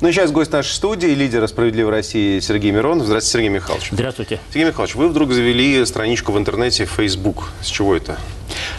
Ну и сейчас гость нашей студии, лидера «Справедливой России» Сергей Миронов. Здравствуйте, Сергей Михайлович. Здравствуйте. Сергей Михайлович, вы вдруг завели страничку в интернете Facebook. С чего это?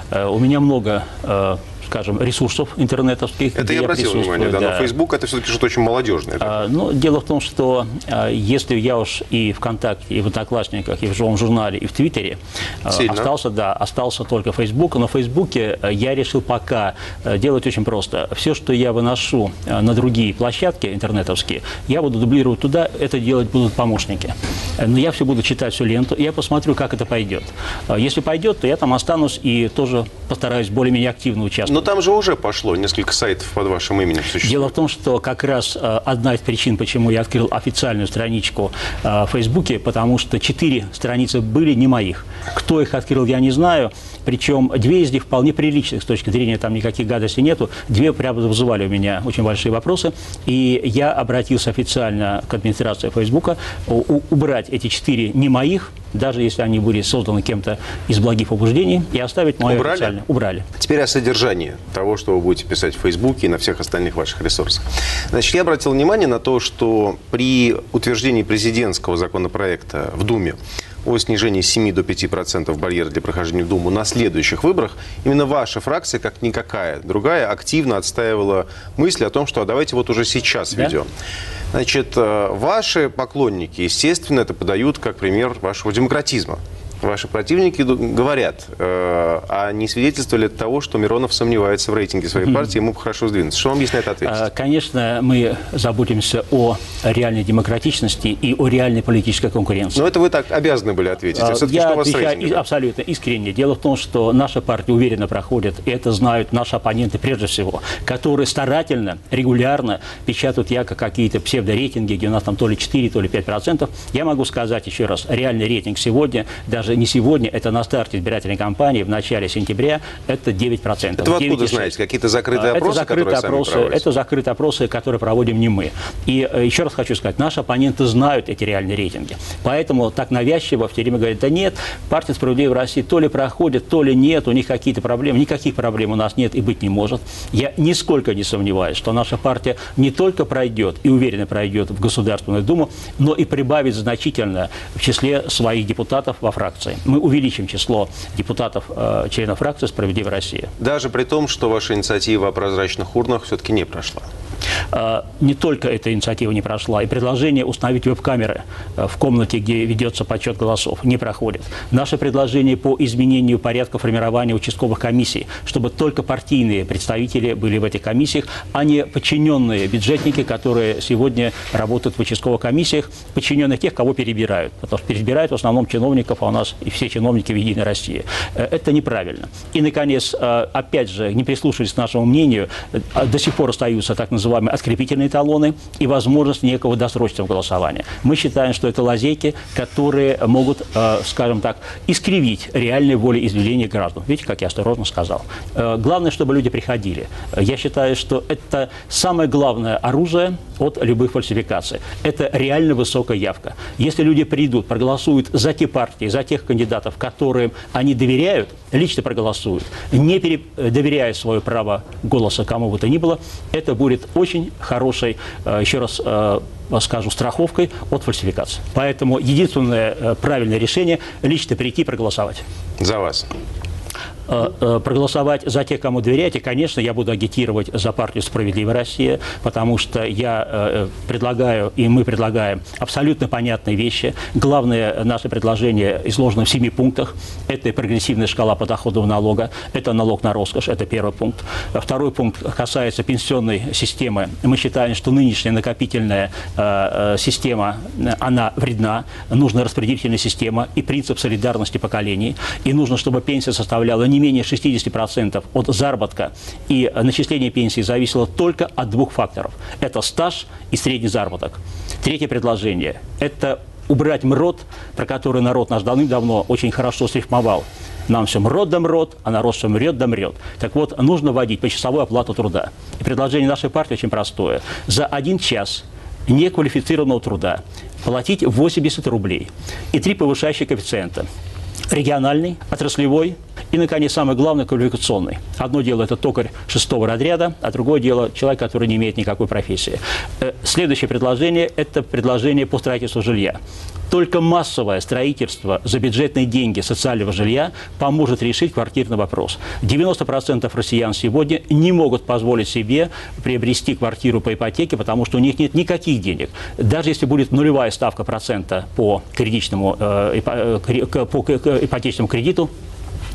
Э, У меня много, э, скажем, ресурсов интернетовских. Это я обратил внимание, да, да. но Facebook это все-таки что-то очень молодежное. А, Ну, дело в том, что а, если я уж и ВКонтакте, и в Одноклассниках, и в живом журнале, и в Твиттере а, Сильно. остался, да, остался только Facebook, но в Фейсбуке а, я решил пока а, делать очень просто. Все, что я выношу а, на другие площадки интернетовские, я буду дублировать туда, это делать будут помощники. Э, Но я все буду читать всю ленту, и я посмотрю, как это пойдет. А, Если пойдет, то я там останусь и тоже постараюсь более-менее активно участвовать. Но там же уже пошло несколько сайтов под вашим именем существует. Дело в том, что как раз э, одна из причин, почему я открыл официальную страничку э, в Фейсбуке, потому что четыре страницы были не моих. Кто их открыл, я не знаю. Причем две из них вполне приличных с точки зрения, там никаких гадостей нету. Две прямо вызывали у меня очень большие вопросы. И я обратился официально к администрации Фейсбука убрать эти четыре не моих, даже если они были созданы кем-то из благих побуждений, и оставить мое Убрали? официальное. Убрали. Теперь о содержании того, что вы будете писать в Фейсбуке и на всех остальных ваших ресурсах. Значит, я обратил внимание на то, что при утверждении президентского законопроекта в Думе о снижении с 7 до 5% барьера для прохождения в Думу на следующих выборах, именно ваша фракция, как никакая другая, активно отстаивала мысли о том, что а давайте вот уже сейчас Да? ведем. Значит, э, ваши поклонники, естественно, это подают как пример вашего демократизма. Ваши противники говорят, э, а не свидетельствовали это того, что Миронов сомневается в рейтинге своей партии, ему хорошо сдвинуться. Что вам есть на это ответить? Конечно, мы заботимся о реальной демократичности и о реальной политической конкуренции. Но это вы так обязаны были ответить. А А, все-таки Я что у вас отвечаю абсолютно искренне. Дело в том, что наша партия уверенно проходит, и это знают наши оппоненты прежде всего, которые старательно, регулярно печатают якобы какие-то псевдорейтинги, где у нас там то ли 4, то ли 5 процентов. Я могу сказать еще раз, реальный рейтинг сегодня, даже не сегодня, это на старте избирательной кампании в начале сентября, это 9 процентов. Это вы откуда знаете? Какие-то закрытые опросы, это закрытые которые сами опросы, проводите? это закрытые опросы, которые проводим не мы. И э, еще раз хочу сказать, наши оппоненты знают эти реальные рейтинги. Поэтому так навязчиво все время говорят, да нет, партия «Справедливая Россия» то ли проходит, то ли нет, у них какие-то проблемы. Никаких проблем у нас нет и быть не может. Я нисколько не сомневаюсь, что наша партия не только пройдет и уверенно пройдет в Государственную Думу, но и прибавит значительно в числе своих депутатов во фракции. Мы увеличим число депутатов, э, членов фракции «Справедливая Россия». Даже при том, что ваша инициатива о прозрачных урнах все-таки не прошла. А, Не только эта инициатива не прошла, и предложение установить веб-камеры э, в комнате, где ведется подсчет голосов, не проходит. Наше предложение по изменению порядка формирования участковых комиссий, чтобы только партийные представители были в этих комиссиях, а не подчиненные бюджетники, которые сегодня работают в участковых комиссиях, подчиненных тех, кого перебирают. Потому что перебирают в основном чиновников, а у нас и все чиновники в «Единой России». Э, Это неправильно. И, наконец, э, опять же, не прислушиваясь к нашему мнению, э, до сих пор остаются так называемые открепительные талоны и возможность некого досрочного голосования. Мы считаем, что это лазейки, которые могут, скажем так, искривить реальные волеизъявления граждан. Видите, как я осторожно сказал. Главное, чтобы люди приходили. Я считаю, что это самое главное оружие от любых фальсификаций. Это реально высокая явка. Если люди придут, проголосуют за те партии, за тех кандидатов, которым они доверяют, лично проголосуют, не пере- э, доверяя свое право голоса кому бы то ни было, это будет очень хорошей, э, еще раз э, скажу, страховкой от фальсификации. Поэтому единственное правильное решение – лично прийти проголосовать. За вас. Э, э, проголосовать за тех, кому доверяете, конечно, я буду агитировать за партию «Справедливая Россия», потому что я э, предлагаю, и мы предлагаем абсолютно понятные вещи. Главное наше предложение изложено в семи пунктах. Это прогрессивная шкала подоходного налога, это налог на роскошь, это первый пункт. Второй пункт касается пенсионной системы. Мы считаем, что нынешняя накопительная система, она вредна, нужна распределительная система и принцип солидарности поколений. И нужно, чтобы пенсия составляла не менее 60% от заработка, и начисление пенсии зависело только от двух факторов. Это стаж и средний заработок. Третье предложение – это убрать МРОД, про который народ наш давным-давно очень хорошо срифмовал. Нам все мрот да мрот, а народ все мрет да мрет. Так вот, нужно вводить почасовую оплату труда. И предложение нашей партии очень простое. За один час неквалифицированного труда платить 80 рублей и три повышающие коэффициента. Региональный, отраслевой И, наконец, самое главное, квалификационный. Одно дело – это токарь шестого разряда, а другое дело – человек, который не имеет никакой профессии. Э, следующее предложение – это предложение по строительству жилья. Только массовое строительство за бюджетные деньги социального жилья поможет решить квартирный вопрос. 90% россиян сегодня не могут позволить себе приобрести квартиру по ипотеке, потому что у них нет никаких денег. Даже если будет нулевая ставка процента по, кредитному, э, э по ипотечному кредиту,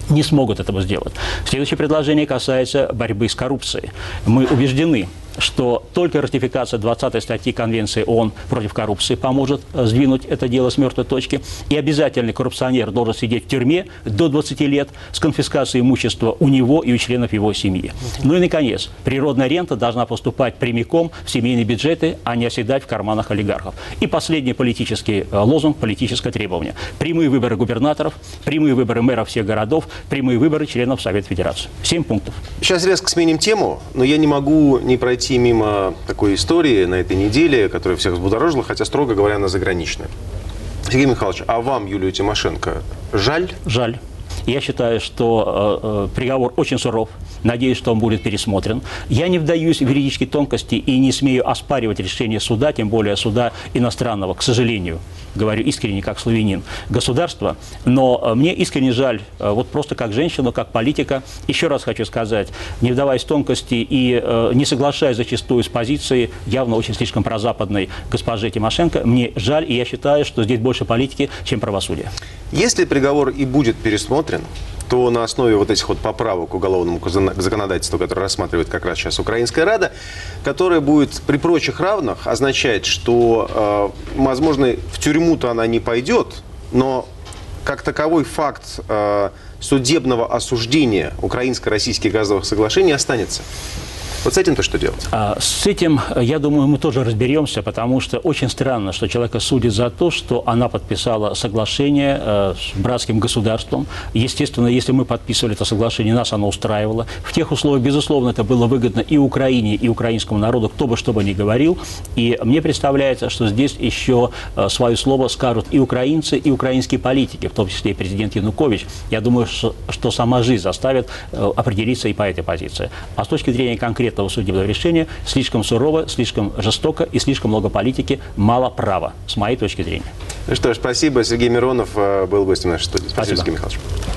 не смогут этого сделать. Следующее предложение касается борьбы с коррупцией. Мы убеждены, что только ратификация 20 статьи Конвенции ООН против коррупции поможет э, сдвинуть это дело с мертвой точки. И обязательный коррупционер должен сидеть в тюрьме до 20 лет с конфискацией имущества у него и у членов его семьи. Ну и, наконец, природная рента должна поступать прямиком в семейные бюджеты, а не оседать в карманах олигархов. И последний политический э, лозунг, политическое требование. Прямые выборы губернаторов, прямые выборы мэров всех городов, прямые выборы членов Совета Федерации. Семь пунктов. Сейчас резко сменим тему, но я не могу не пройти пройти мимо такой истории на этой неделе, которая всех взбудоражила, хотя, строго говоря, она заграничная. Сергей Михайлович, а вам, Юлию Тимошенко, жаль? Жаль. Я считаю, что э, э, приговор очень суров. Надеюсь, что он будет пересмотрен. Я не вдаюсь в юридические тонкости и не смею оспаривать решение суда, тем более суда иностранного, к сожалению говорю искренне, как славянин, государства. Но э, мне искренне жаль, вот просто как женщину, как политика, еще раз хочу сказать, не вдаваясь в тонкости и не соглашаясь зачастую с позицией явно очень слишком прозападной госпожи Тимошенко, мне жаль, и я считаю, что здесь больше политики, чем правосудия. Если приговор и будет пересмотрен, то на основе вот этих вот поправок к уголовному законодательству, которое рассматривает как раз сейчас Украинская Рада, которая будет при прочих равных означать, что, э, возможно, в тюрьму-то она не пойдет, но как таковой факт э, судебного осуждения украинско-российских газовых соглашений останется. Вот с этим-то что делать? А, с этим, я думаю, мы тоже разберемся, потому что очень странно, что человека судит за то, что она подписала соглашение э, с братским государством. Естественно, если мы подписывали это соглашение, нас оно устраивало. В тех условиях, безусловно, это было выгодно и Украине, и украинскому народу, кто бы что бы ни говорил. И мне представляется, что здесь еще э, свое слово скажут и украинцы, и украинские политики, в том числе и президент Янукович. Я думаю, что, что сама жизнь заставит э, определиться и по этой позиции. А с точки зрения конкретно этого судебного решения слишком сурово, слишком жестоко и слишком много политики, мало права, с моей точки зрения. Ну что ж, спасибо. Сергей Миронов э, был гостем нашей студии. Спасибо, спасибо. Сергей Михайлович.